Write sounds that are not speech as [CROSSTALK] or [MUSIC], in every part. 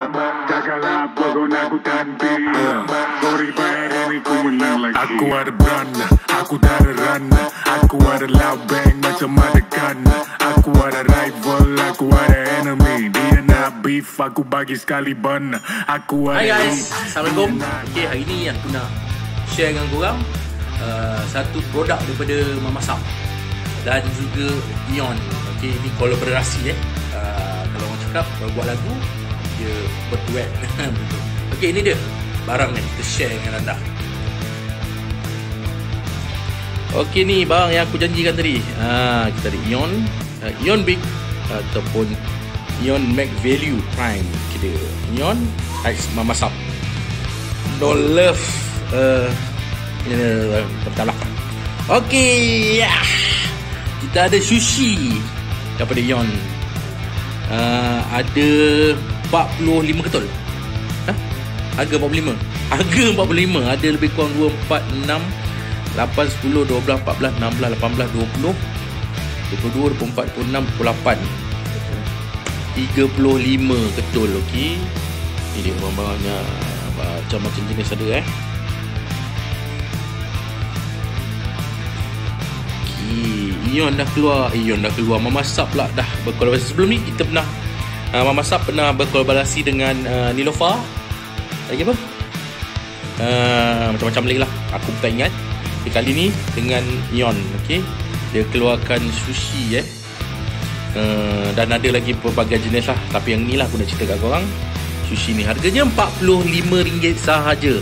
Aku ada brand Aku tak ada run. Aku ada loud bang macam ada gun Aku ada rival Aku ada enemy. Dia nak beef Aku bagi sekali bun Aku ada Hai guys, Assalamualaikum. Okay, hari ni aku nak share dengan korang uh, Satu produk daripada Mama Sam Dan juga Ion Okay, ni kolaborasi eh. Uh, Kalau orang cakap, kalau buat lagu Dia berduet. [LAUGHS] Okay, ini dia. Barang yang kita share dengan anda. Okay ni barang yang aku janjikan tadi. Ha, Kita ada Ion uh, Ion Big Ataupun Ion Mac Value Prime. Kita Ion X Mama Sub No love uh, uh, lah Okay yeah. Kita ada sushi Daripada Ion. Uh, Ada 45 ketul ha? Harga 45 Harga 45 Ada lebih kurang 2, 4, 6 8, 10, 12, 14, 16, 18, 20 22, 24, 26, 28 35 ketul okey. Ini barang-barangnya macam-macam jenis ada eh. Ion dah keluar. Ion dah keluar. Mama Sap pula dah berkolaborasi. Sebelum ni kita pernah uh, Mama Sap pernah berkolaborasi dengan uh, Nilofa. Lagi apa? Uh, macam-macam lagi lah. Aku tak ingat. Tapi kali ni dengan Ion, okey. Dia keluarkan sushi eh. Uh, dan ada lagi pelbagai jenis lah Tapi yang ni lah aku nak cerita kat korang Sushi ni harganya RM45 sahaja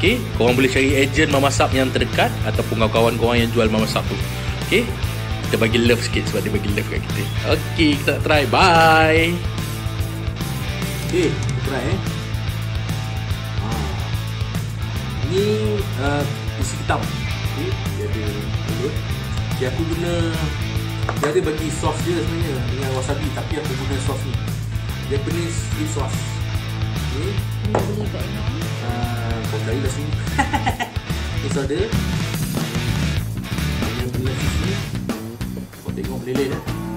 Okay Korang boleh cari ejen Mama Sap yang terdekat Ataupun kawan-kawan korang yang jual Mama Sap tu Okay Kita bagi love sikit sebab dia bagi love kat kita Okay kita nak try Bye Kita try eh ha. Ni uh, isi hitam Okay Dia ada mulut Okay aku guna dia ada bagi sos dia sebenarnya dengan wasabi tapi aku guna sos ni. Japanese fish sauce. Okay. Boleh beli kat mana? Uh, kau cari dah sini. [LAUGHS] Ni ada. Ini beli sini. Kau tengok meleleh dah.